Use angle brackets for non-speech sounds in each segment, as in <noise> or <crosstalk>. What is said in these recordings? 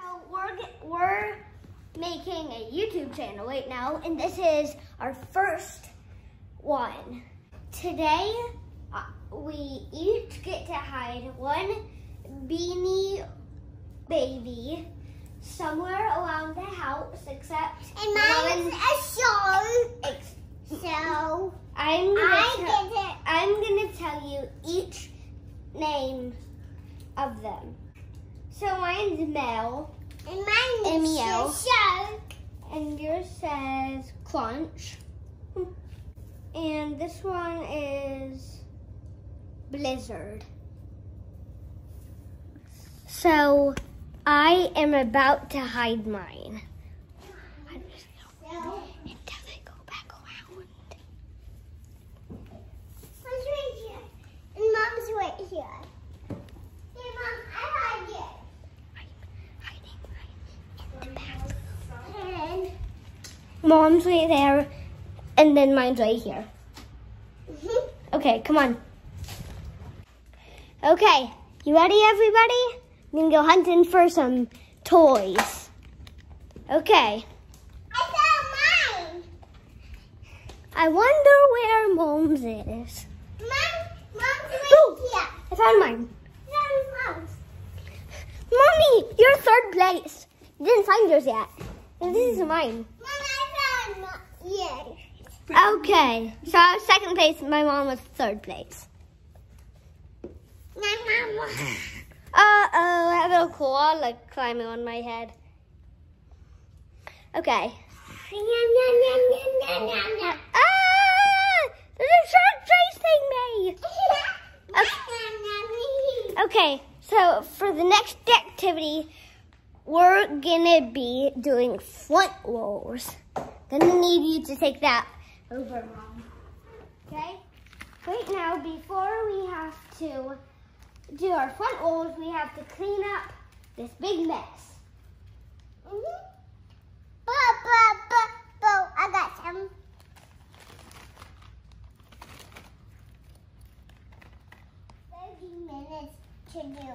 So we're we're making a YouTube channel right now, and this is our first one. Today, uh, we each get to hide one beanie baby somewhere around the house, except And mine's a show. So I'm gonna I get it. I'm gonna tell you each name of them. So mine's Mel, And mine And is show. and yours says Crunch. And this one is Blizzard. So I am about to hide mine. I'm just gonna So until they go back around. mom's right here. And mom's right here. Hey mom, I hide here. hiding mine in the back. And Mom's right there, and then mine's right here. Mhm. Okay, come on. Okay, you ready, everybody? I'm gonna go hunting for some toys. Okay, I found mine. I wonder where Mom's is. Mom, mom's right Ooh. here. I found mine. Found mom's. Mommy, you're third place. You didn't find yours yet. And this is mine. Mom, I found mine. Yeah. Okay, so I was second place. My mom was third place. My mom. Uh oh, I have a koala climbing on my head. Okay. Ah! There's a shark chasing me! <laughs> Okay, so for the next activity, we're gonna be doing front rolls. Gonna need you to take that over, Mom. Okay? Right now, before we have to do our front rolls, we have to clean up this big mess. Mm-hmm. But, I got some. Thirty minutes to do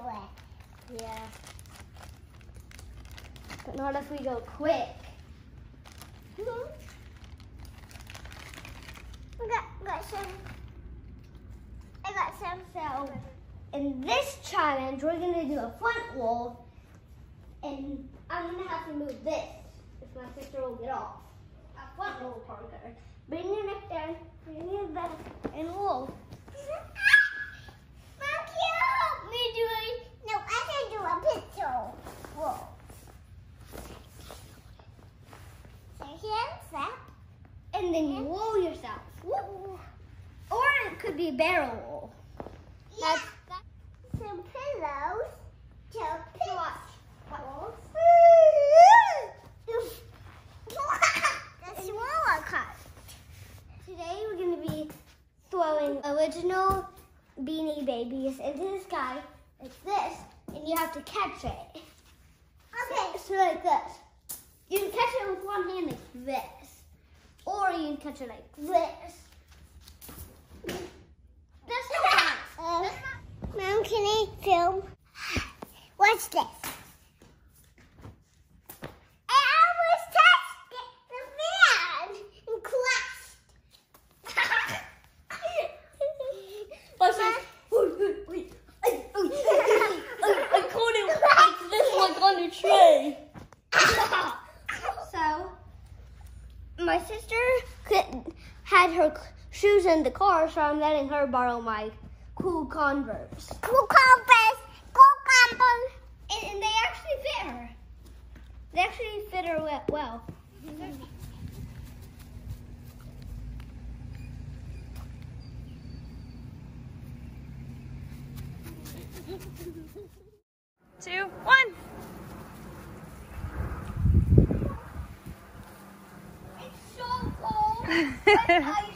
it. Yeah. But not if we go quick. I got, got some. I got some. So, in this challenge, we're gonna do a front roll, and I'm gonna have to move this if my sister will get off. A front roll, Parker. Bring your neck down, bring your back, and roll. Mom, can you help me do it? No, I can do a pistol. Whoa. So here's that. And then you roll yourself. Woo. Or it could be barrel. Yeah. Some pillows to pillows. the <laughs> cut. Today we're gonna be throwing original beanie babies into the sky like this, and you have to catch it. Okay. So like this. You can catch it with one hand like this. Or you can catch it like this. That's not. <laughs> Uh, Mom, can I film? Watch this. I almost touched it, the fan and crushed. But she's, wait, wait, wait. I, I, I, I caught it like this like on a tray. so, my sister could, had her shoes in the car, so I'm letting her borrow my cool Converse. Cool compass, cool compass. And, and they actually fit her. They actually fit her we- well. two, one. I, <laughs> I,